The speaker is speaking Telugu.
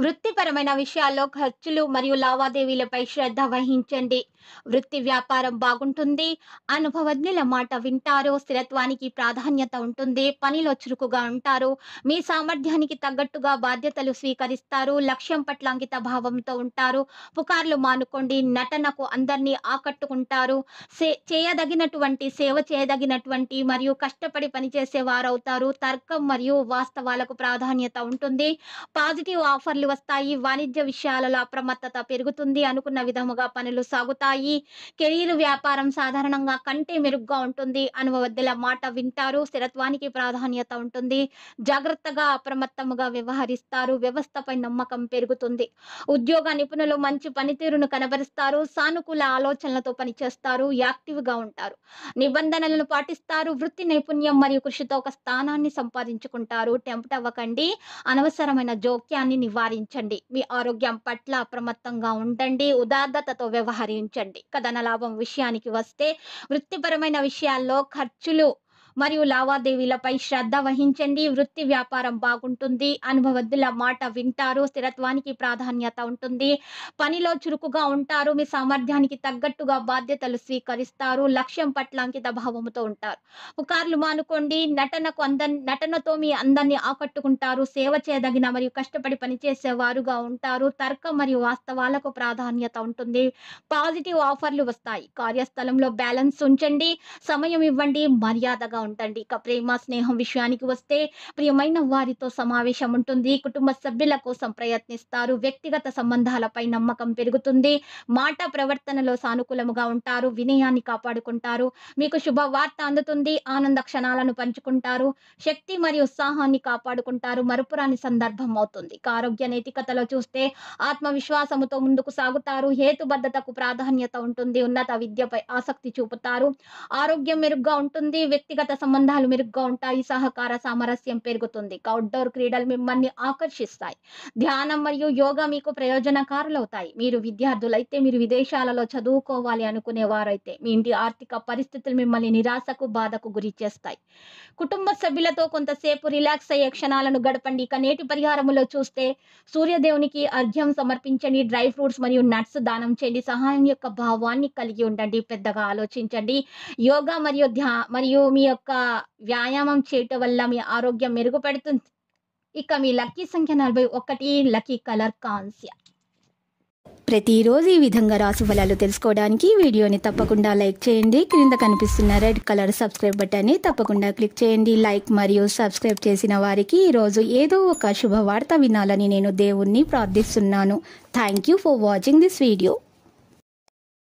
వృత్తిపరమైన విషయాల్లో ఖర్చులు మరియు లావాదేవీలపై శ్రద్ధ వహించండి. వృత్తి వ్యాపారం బాగుంటుంది. అనుభవజ్ఞుల మాట వింటారు. స్థిరత్వానికి ప్రాధాన్యత ఉంటుంది. పనిలో చురుకుగా ఉంటారు. మీ సామర్థ్యానికి తగ్గట్టుగా బాధ్యతలు స్వీకరిస్తారు. లక్ష్యం పట్ల అంకిత భావంతో ఉంటారు. పుకార్లు మానుకోండి. నటనకు అందరినీ ఆకట్టుకుంటారు. సే చేయదగినటువంటి సేవ చేయదగినటువంటి మరియు కష్టపడి పనిచేసే వారవుతారు. తర్కం మరియు వాస్తవాలకు ప్రాధాన్యత ఉంటుంది. పాజిటివ్ ఆఫర్లు వస్తాయి. వాణిజ్య విషయాలలో అప్రమత్తత పెరుగుతుంది. అనుకున్న విధముగా పనులు సాగుతాయి. కెరీర్ వ్యాపారం సాధారణంగా కంటే మెరుగ్గా ఉంటుంది. అనుభవద్దుల మాట వింటారు. స్థిరత్వానికి ప్రాధాన్యత ఉంటుంది. జాగ్రత్తగా అప్రమత్తముగా వ్యవహరిస్తారు. వ్యవస్థపై నమ్మకం పెరుగుతుంది. ఉద్యోగ నిపుణులు మంచి పనితీరును కనబరుస్తారు. సానుకూల ఆలోచనలతో పనిచేస్తారు. యాక్టివ్గా ఉంటారు. నిబంధనలను పాటిస్తారు. వృత్తి నైపుణ్యం మరియు కృషితో ఒక స్థానాన్ని సంపాదించుకుంటారు. టెంప్ట్ అవ్వకండి. అనవసరమైన జోక్యాన్ని పాటించండి మీ ఆరోగ్యం పట్ల అప్రమత్తంగా ఉండండి. ఉదార్థతతో వ్యవహరించండి. కథన లాభం విషయానికి వస్తే వృత్తిపరమైన విషయాల్లో ఖర్చులు మరియు లావాదేవీలపై శ్రద్ధ వహించండి. వృత్తి వ్యాపారం బాగుంటుంది. అనుభవద్దుల మాట వింటారు. స్థిరత్వానికి ప్రాధాన్యత ఉంటుంది. పనిలో చురుకుగా ఉంటారు. మీ సామర్థ్యానికి తగ్గట్టుగా బాధ్యతలు స్వీకరిస్తారు. లక్ష్యం పట్ల అంకిత భావంతో ఉంటారు. పుకార్లు మానుకోండి. నటనకు అంద నటనతో మీ అందరినీ ఆకట్టుకుంటారు. సేవ చేయదగిన మరియు కష్టపడి పనిచేసే వారుగా ఉంటారు. తర్కం మరియు వాస్తవాలకు ప్రాధాన్యత ఉంటుంది. పాజిటివ్ ఆఫర్లు వస్తాయి. కార్యస్థలంలో బ్యాలెన్స్ ఉంచండి. సమయం ఇవ్వండి. మర్యాదగా ఉండండి ఇక ప్రేమ స్నేహం విషయానికి వస్తే ప్రియమైన వారితో సమావేశం ఉంటుంది. కుటుంబ సభ్యుల కోసం ప్రయత్నిస్తారు. వ్యక్తిగత సంబంధాలపై నమ్మకం పెరుగుతుంది. మాట ప్రవర్తనలో సానుకూలముగా ఉంటారు. వినయాన్ని కాపాడుకుంటారు. మీకు శుభవార్త అందుతుంది. ఆనంద క్షణాలను పంచుకుంటారు. శక్తి మరియు ఉత్సాహాన్ని కాపాడుకుంటారు. మరుపురాని సందర్భం అవుతుంది. ఆరోగ్య నైతికతలో చూస్తే ఆత్మవిశ్వాసముతో ముందుకు సాగుతారు. హేతుబద్ధతకు ప్రాధాన్యత ఉంటుంది. ఉన్నత విద్యపై ఆసక్తి చూపుతారు. ఆరోగ్యం మెరుగ్గా ఉంటుంది. వ్యక్తిగత సంబంధాలు మెరుగ్గా ఉంటాయి. సహకార సామరస్యం పెరుగుతుంది. అవుట్డోర్ క్రీడలు మిమ్మల్ని ఆకర్షిస్తాయి. ధ్యానం మరియు యోగా మీకు ప్రయోజనకారులవుతాయి. మీరు విద్యార్థులైతే మీరు విదేశాలలో చదువుకోవాలి అనుకునే వారైతే మీ ఇంటి ఆర్థిక పరిస్థితులు మిమ్మల్ని నిరాశకు బాధకు గురి చేస్తాయి. కుటుంబ సభ్యులతో కొంతసేపు రిలాక్స్ అయ్యే క్షణాలను గడపండి. ఇక నేటి పరిహారములో చూస్తే సూర్యదేవునికి అర్ఘ్యం సమర్పించండి. డ్రై ఫ్రూట్స్ మరియు నట్స్ దానం చేయండి. సహాయం యొక్క భావాన్ని కలిగి ఉండండి. పెద్దగా ఆలోచించండి. యోగా మరియు ధ్యా మరియు మీ యొక్క వ్యాయామం చేయటం వల్ల మీ ఆరోగ్యం మెరుగుపడుతుంది. ఇక మీ లక్కీ సంఖ్య నలభై ఒకటి లక్కీ కలర్ కాన్స్య. ప్రతిరోజు ఈ విధంగా రాశి ఫలాలు తెలుసుకోవడానికి వీడియోని తప్పకుండా లైక్ చేయండి. క్రింద కనిపిస్తున్న రెడ్ కలర్ సబ్స్క్రైబ్ బటన్ని తప్పకుండా క్లిక్ చేయండి. లైక్ మరియు సబ్స్క్రైబ్ చేసిన వారికి ఈరోజు ఏదో ఒక శుభవార్త వినాలని నేను దేవుణ్ణి ప్రార్థిస్తున్నాను. Thank you for watching this video.